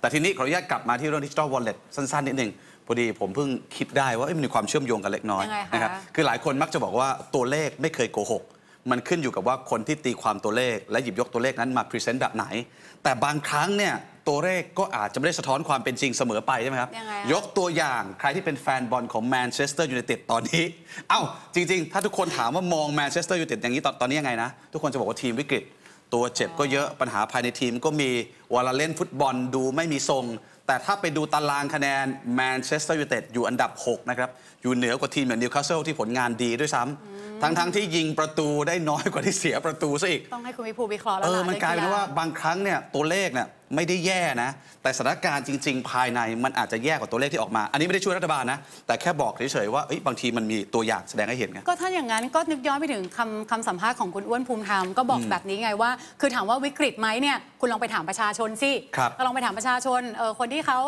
แต่ทีนี้ขออนุญาตกลับมาที่เรื่องดิจิทัลวอลเล็ตสั้น ๆ นิดหนึ่งพอดีผมเพิ่งคิดได้ว่าเอ้ยมันมีความเชื่อมโยงกันเล็กน้อยยังไงคะนะครับคือหลายคนมักจะบอกว่าตัวเลขไม่เคยโกหก มันขึ้นอยู่กับว่าคนที่ตีความตัวเลข และหยิบยกตัวเลขนั้นมา present แบบไหน แต่บางครั้งเนี่ยตัวเลขก็อาจจะไม่ได้สะท้อนความเป็นจริงเสมอไปใช่ไหมครับยังไงคะยกตัวอย่างใครที่เป็นแฟนบอลของแมนเชสเตอร์ยูไนเต็ดตอนนี้ เอ้า จริง ๆ ถ้าทุกคนถามว่ามองแมนเชสเตอร์ยูไนเต็ดอย่างนี้ตอนตอนนี้ยังไงนะ ทุกคนจะบอกว่าทีมวิกฤต ตัวเจ็บก็เยอะปัญหาภายในทีมก็มีเวลาเล่นฟุตบอลดูไม่มีทรง แต่ถ้าไปดูตารางคะแนนแมนเชสเตอร์ยูไนเต็ดอยู่อันดับ 6 นะครับ อยู่เหนือกว่าทีมอย่างนิวคาสเซิลที่ผลงานดีด้วยซ้ำ ทั้งๆที่ยิงประตูได้น้อยกว่าที่เสียประตูซะอีก ต้องให้คุณวิภูวิเคราะห์แล้วเออล่ะมันกลายเป็นว่าบางครั้งเนี่ยตัวเลขเนี่ยไม่ได้แย่นะ แต่สถานการณ์จริง ๆ ภายในมันอาจจะแย่กว่าตัวเลขที่ออกมา อันนี้ไม่ได้ช่วยรัฐบาลนะ แต่แค่บอกเฉยๆว่าเอ้ยบางทีมันมีตัวอย่างแสดงให้เห็นไงก็ถ้าอย่างนั้นก็นึกย้อนไปถึงคำคำสัมภาษณ์ของคุณอ้วนภูมิธรรมก็บอกแบบนี้ไงว่า คือถามว่าวิกฤตไหมเนี่ยคุณลองไปถามประชาชนสิครับก็ลองไปถามประชาชนเออคนที่เขา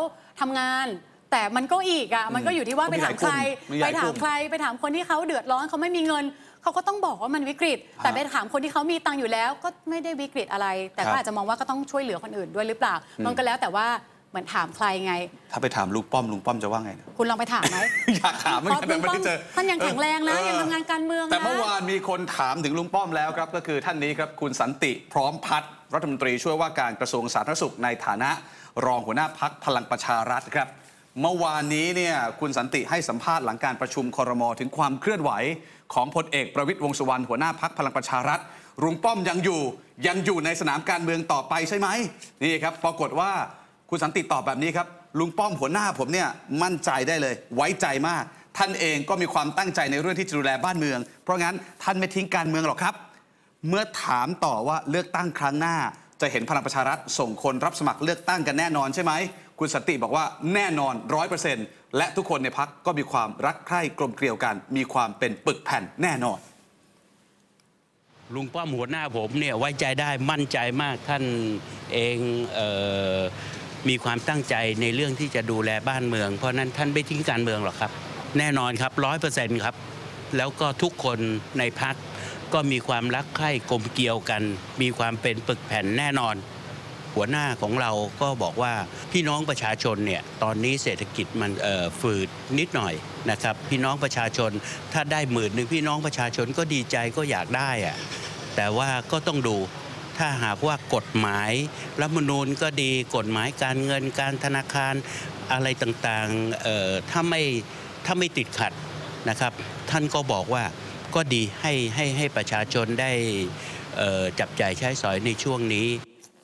ทำงาน แต่มันก็อีกอะมันก็อยู่ที่ว่าก็ไปมีหถาลามยใครกลุ่มมีหไปลายถากลุ่มมใคร ไปถามคนที่เขาเดือดร้อนเขาไม่มีเงินเขาก็ต้องบอกว่ามันวิกฤต แต่อ่าไปถามคนที่เขามีตังค์อยู่แล้ว ก็ไม่ได้วิกฤตอะไร แต่ครัก็บอาจจะมองว่าก็ต้องช่วยเหลือคนอื่นด้วยหรือเปล่า มันก็แล้วแต่ว่าเหมือนถามใครไง ถ้าไปถามลุงป้อมลุงป้อมจะว่าไงนะคุณลองไปถามไหมอยากถามเหมือนกันแต่ไม่ได้เจอท่านยังแข็งแรงนะเออยังทำงานการเมืองนะแต่เมื่อวานมีคนถามถึงลุงป้อมแล้วครับก็คือท่านนี้ครับคุณสันติพร้อมพัฒน์รัฐมนตรีช่วยว่าการกระทรวงสาธารณสุขในฐานะ รองหัวหน้าพักพลังประชารัฐครับ เมื่อวานนี้เนี่ยคุณสันติให้สัมภาษณ์หลังการประชุมคอรมอถึงความเคลื่อนไหว ของพลเอกประวิตยวงษ์สุวรรณหัวหน้าพักพลังประชารัฐลุงป้อมยังอยู่ยังอยู่ในสนามการเมืองต่อไปใช่ไหมนี่ครับปรากฏว่าคุณสันติตอบแบบนี้ครับลุงป้อมหัวหน้าผมเนี่ยมั่นใจได้เลย ไว้ใจมาก ท่านเองก็มีความตั้งใจในเรื่องที่จะดูแลบ้านเมือง เพราะงั้นท่านไม่ทิ้งการเมืองหรอกครับ เมื่อถามต่อว่าเลือกตั้งครั้งหน้า จะเห็นพลังประชารัฐส่งคนรับสมัครเลือกตั้งกันแน่นอนใช่ไหม คุณสติบอกว่าแน่นอนร้อยเปอร์เซ็นต์และทุกคนในพักก็มีความรักใคร่กลมเกลียวกัน มีความเป็นปึกแผ่นแน่นอน ลุงป้อมหัวหน้าผมเนี่ยไว้ใจได้มั่นใจมากท่านเองเออมีความตั้งใจในเรื่องที่จะดูแลบ้านเมือง เพราะนั้นท่านไม่ทิ้งการเมืองหรอกครับ แน่นอนครับร้อยเปอร์เซ็นต์ครับ แล้วก็ทุกคนในพัก ก็มีความรักใคร่กลมเกลียวกัน มีความเป็นปึกแผ่นแน่นอน หัวหน้าของเราก็บอกว่าพี่น้องประชาชนเนี่ยตอนนี้เศรษฐกิจมันฝืดนิดหน่อยนะครับ พี่น้องประชาชนถ้าได้หมื่นหนึ่งพี่น้องประชาชนก็ดีใจก็อยากได้อะแต่ว่าก็ต้องดูถ้าหากว่ากฎหมายรัฐมนูญก็ดีกฎหมายการเงินการธนาคารอะไรต่างๆเอ่อถ้าไม่ถ้าไม่ติดขัดนะครับ ท่านก็บอกว่า ก็ดีให้ให้ให้ประชาชนได้เอ่อจับจ่ายใช้สอยในช่วงนี้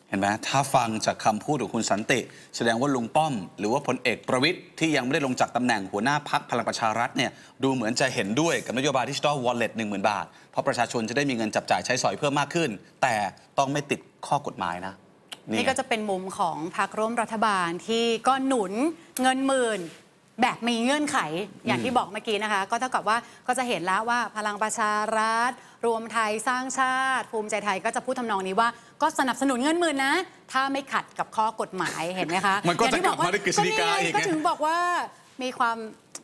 เห็นไหมถ้าฟังจากคำพูดของคุณสันติ แสดงว่าลุงป้อม หรือว่าพลเอกประวิทย์ที่ยังไม่ได้ลงจากตำแหน่งหัวหน้าพักพลังประชารัฐเนี่ยดูเหมือนจะเห็นด้วยกับนโยบายดิจิทัลวอลเล็ตหนึ่งหมื่นบาท เพราะประชาชนจะได้มีเงินจับจ่ายใช้สอยเพิ่มมากขึ้น แต่ต้องไม่ติดข้อกฎหมายนะนี่ก็จะเป็นมุมของพรรคร่วมรัฐบาลที่ก็หนุนเงินหมื่น แบบมีเงื่อนไขอย่างที่บอกเมื่อกี้นะคะ ก็เท่ากับว่าก็จะเห็นแล้วว่าพลังประชารัฐ รวมไทยสร้างชาติ ภูมิใจไทยก็จะพูดทำนองนี้ว่าก็สนับสนุนเงินหมื่นนะ ถ้าไม่ขัดกับข้อกฎหมายเห็นไหมคะมันก็อย่งที่จะกลับมาด้วยกฤษฎีกานี่ไงอีกไงก็ถึงบอกว่ามีความ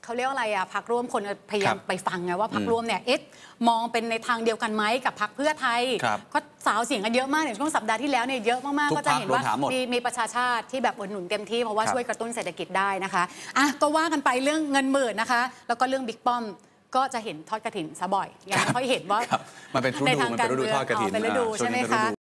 เขาเรียกว่าอะไรอะพักร่วมคนพยายามครับไปฟังไงว่าพักร่วมเนี่ยเอ๊ะมองเป็นในทางเดียวกันไหมกับพักเพื่อไทยครับก็สาวเสียงกันเยอะมากในช่วงสัปดาห์ที่แล้วเนี่ยเยอะมากทุๆกก็จะเห็นว่าพรรคโดนถามหมดมีมีประชาชาติที่แบบอุดหนุนเต็มที่เพราะว่าครับช่วยกระตุ้นเศรษฐกิจได้นะคะอะก็ว่ากันไปเรื่องเงินหมื่นนะคะ แล้วก็เรื่องบิ๊กป้อมก็จะเห็นทอดกระถินซะบ่อยยังไม่ค่อยเห็นว่าครับมันเป็นฤดูในทางมันการเป็นฤดูเมืองทอดกฐินอ๋อเป็นฤดูอ่าช่วงใช่ไหมนี้เป็นฤคะดู